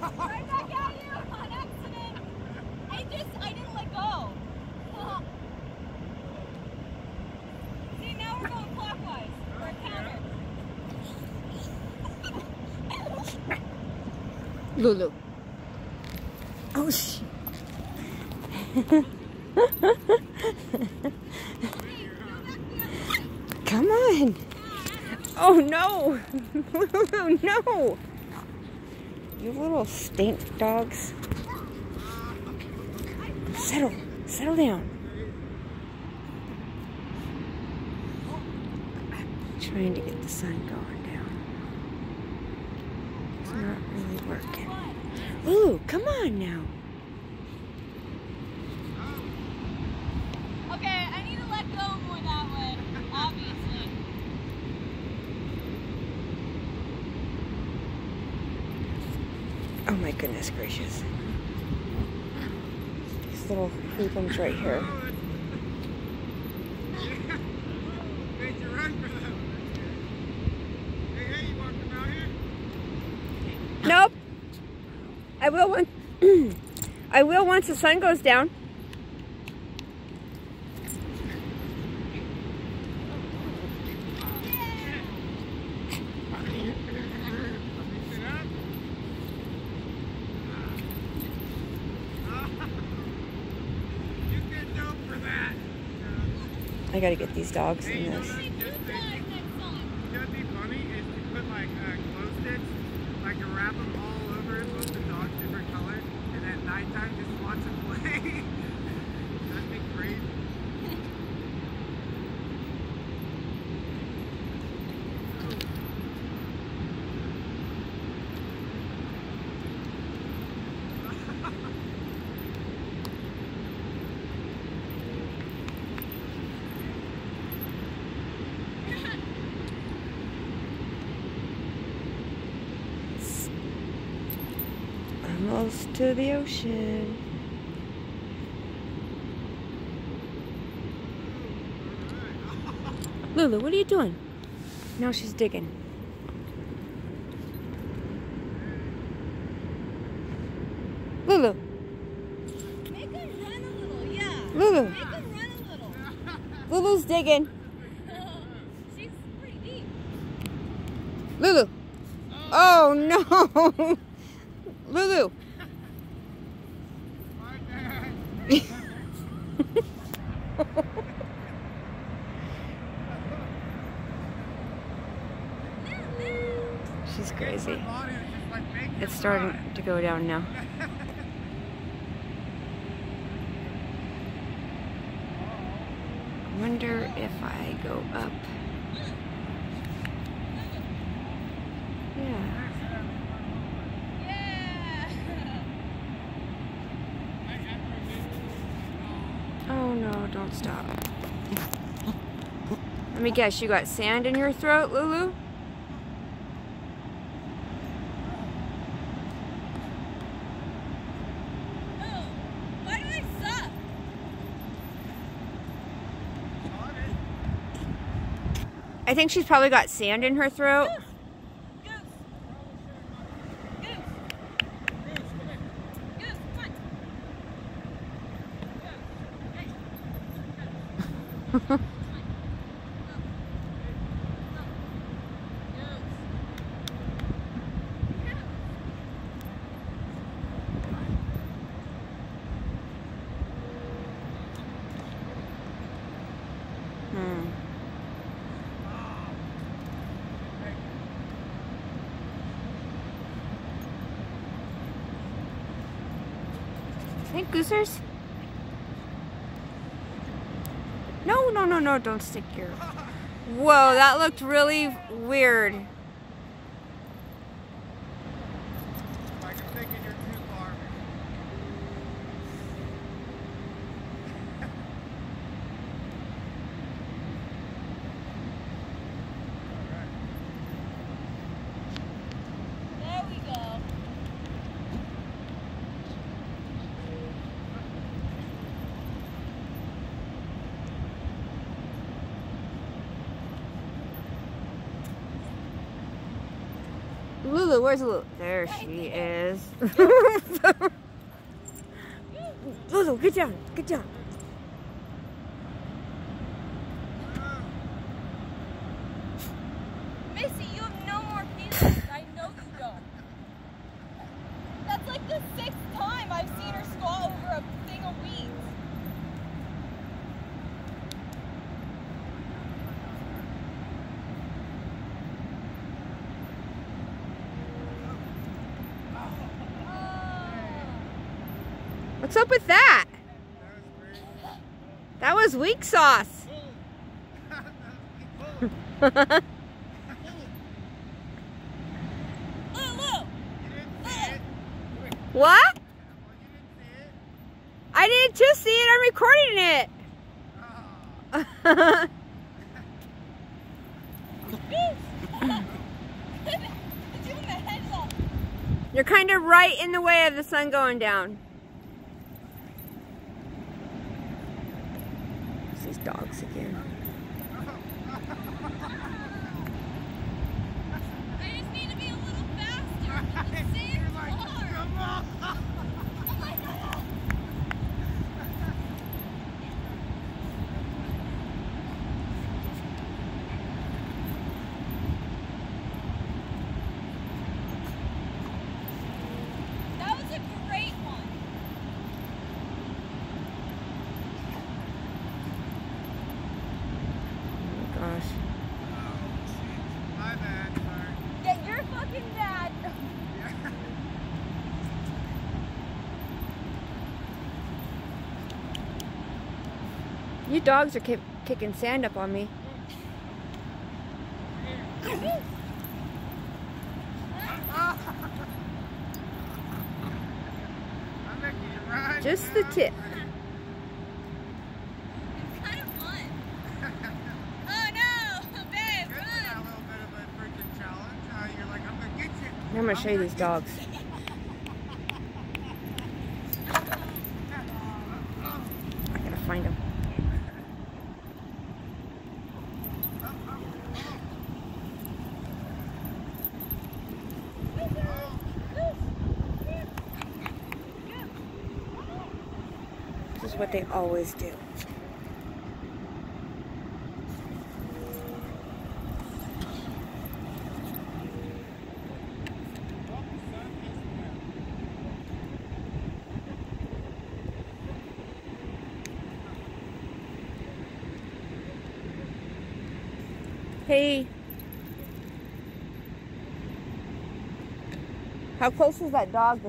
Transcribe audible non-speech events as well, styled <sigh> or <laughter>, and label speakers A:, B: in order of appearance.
A: Right back at you on accident. I just, I didn't let go. See, now we're going clockwise. We're counter.
B: Lulu. Oh, sh <laughs> Come on. Oh, no. <laughs> No. You little stink dogs. Settle. Settle down. trying to get the sun going down. It's not really working. Ooh, come on now.
A: Okay, I need to let go more that way, obviously.
B: Oh my goodness gracious. These little hoodlums right here. Nope. I will once <clears throat> I will once the sun goes down.
C: Mix it up. You get dope for that.
B: I gotta get these dogs in this <laughs>
C: is to put like uh, glow sticks, like to wrap them all over both the dogs different colors, and at nighttime just watch them play. That'd be crazy.
B: Almost to the ocean. Lulu, what are you doing? Now she's digging. Lulu,
A: Make them run a little, yeah.
B: Lulu,
A: Make them run a little. <laughs>
B: Lulu's digging. <laughs>
A: She's pretty deep.
B: Lulu. Oh, oh no. <laughs> Lulu.
C: My dad. <laughs>
B: She's crazy. It's starting to go down now. I wonder if I go up. Yeah.
A: Yeah.
B: Oh no, don't stop. Let me guess, you got sand in your throat, Lulu?
A: I
B: think she's probably got sand in her throat.
A: Goose. Goose. Goose, come on.
B: Hmm. Hey, goosers. No, no, no, don't stick your... Whoa, that looked really weird. Lulu, where's Lulu? There she is. Lulu, get down, get down. What's up with that?
C: That was
B: weak sauce. <laughs> What? I didn't just see it, I'm recording it. <laughs> You're kind of right in the way of the sun going down. It's These dogs again.
A: I just need to be a little faster. with the same
C: You're like,
A: car.
C: come on.
A: Oh my god. That was a great one.
B: Oh my gosh.
C: Oh, shit. My bad. Sorry.
A: Yeah, you're fucking bad.
C: Yeah.
B: You dogs are ki- kicking sand up on me.
C: I'm making you run.
B: Just the
C: man.
B: tip.
A: It's kind of fun. <laughs> oh <laughs> these babe,
C: Good for
A: run.
C: that little bit of a freaking challenge. Uh, you're like, I'm gonna get you.
B: I'm gonna show you these dogs. I gotta find them. This is what they always do. Hey. How close is that dog?